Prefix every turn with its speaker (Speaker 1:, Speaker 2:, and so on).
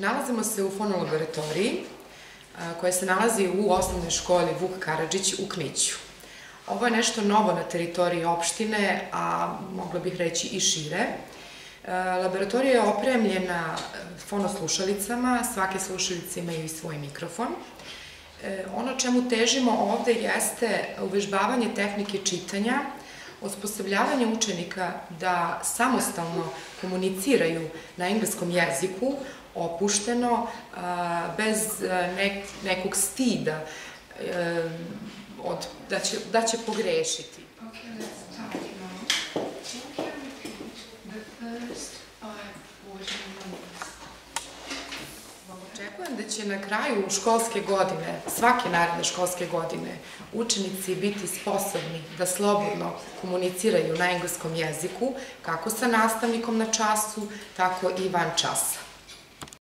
Speaker 1: Nalazimo se u fonolaboratoriji koja se nalazi u osnovnoj školi Vuk Karadžić u Kniću. Ovo je nešto novo na teritoriji opštine, a mogla bih reći i šire. Laboratorija je opremljena fonoslušalicama, svake slušalice imaju i svoj mikrofon. E, ono čemu težimo ovde jeste uvežbavanje tehnike čitanja, osposobljavanje učenika da samostalno komuniciraju na engleskom jeziku, opušteno, bez nekog stida, e, od, da, će, da će pogrešiti.
Speaker 2: Okay, let's start now. Can you repeat the first five
Speaker 1: Očekujem da će na kraju školske godine, svake naredne školske godine, učenici biti sposobni da slobodno komuniciraju na engleskom jeziku, kako sa nastavnikom na času, tako i van časa.